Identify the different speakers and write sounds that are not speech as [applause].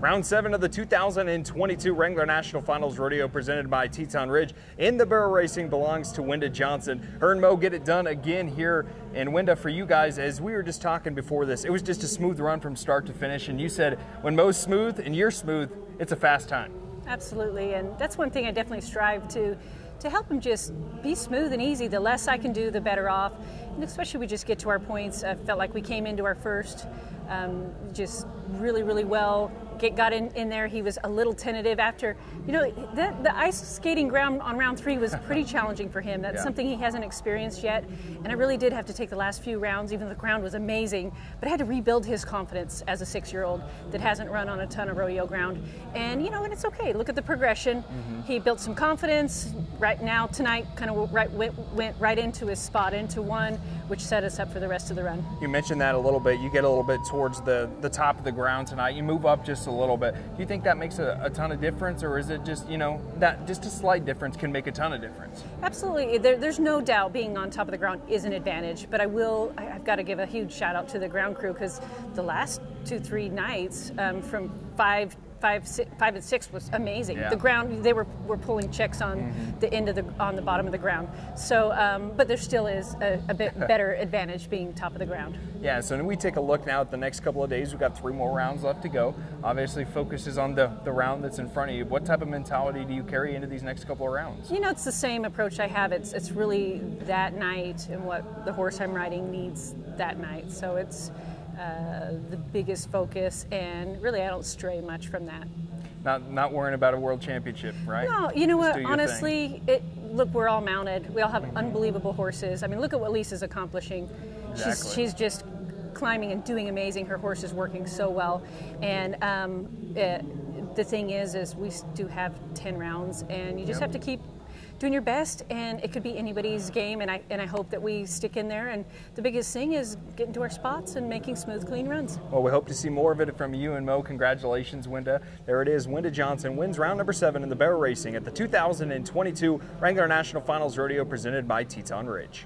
Speaker 1: Round seven of the 2022 Wrangler National Finals Rodeo presented by Teton Ridge in the barrel racing belongs to Wenda Johnson. Her and Mo get it done again here. And Wenda, for you guys, as we were just talking before this, it was just a smooth run from start to finish. And you said when Mo's smooth and you're smooth, it's a fast time.
Speaker 2: Absolutely, and that's one thing I definitely strive to to help him just be smooth and easy. The less I can do, the better off. Especially we just get to our points. I felt like we came into our first um, just really, really well get, got in, in there. He was a little tentative after, you know, the, the ice skating ground on round three was pretty [laughs] challenging for him. That's yeah. something he hasn't experienced yet. And I really did have to take the last few rounds, even though the ground was amazing, but I had to rebuild his confidence as a six year old that hasn't run on a ton of rodeo ground. And, you know, and it's okay. Look at the progression. Mm-hmm. He built some confidence. Right now, tonight, kind of right, went, went right into his spot, into one, which set us up for the rest of the run.
Speaker 1: You mentioned that a little bit. You get a little bit towards the, the top of the ground tonight. You move up just a little bit. Do you think that makes a, a, ton of difference, or is it just you know that just a slight difference can make a ton of difference?
Speaker 2: Absolutely, there, there's no doubt being on top of the ground is an advantage. But I will, I, have got to give a huge shout out to the ground crew because the last two three nights um, from five five, six, five and six was amazing. Yeah. The ground they were were pulling checks on mm-hmm. the end of the on the bottom of the ground. So, um, but there still is a, a bit [laughs] better advantage being top of the ground.
Speaker 1: Yeah. So we take a look now at the next couple of days. We've got three more rounds left to go. Obviously, focuses on the the round that's in front of you. What type of mentality do you carry into these next couple of rounds?
Speaker 2: You know, it's the same approach I have. It's it's really that night and what the horse I'm riding needs that night. So it's uh, the biggest focus, and really I don't stray much from that.
Speaker 1: Not not worrying about a world championship, right?
Speaker 2: No, you know Just what? Honestly, it look we're all mounted. We all have unbelievable horses. I mean, look at what Lisa's accomplishing. Exactly. She's she's just climbing and doing amazing. Her horse is working so well, and um, it, the thing is, is we do have ten rounds, and you just yep. have to keep doing your best, and it could be anybody's game. And I and I hope that we stick in there. And the biggest thing is getting to our spots and making smooth, clean runs.
Speaker 1: Well, we hope to see more of it from you and Mo. Congratulations, Wenda. There it is. Wenda Johnson wins round number seven in the barrel racing at the 2022 Wrangler National Finals Rodeo presented by Teton Ridge.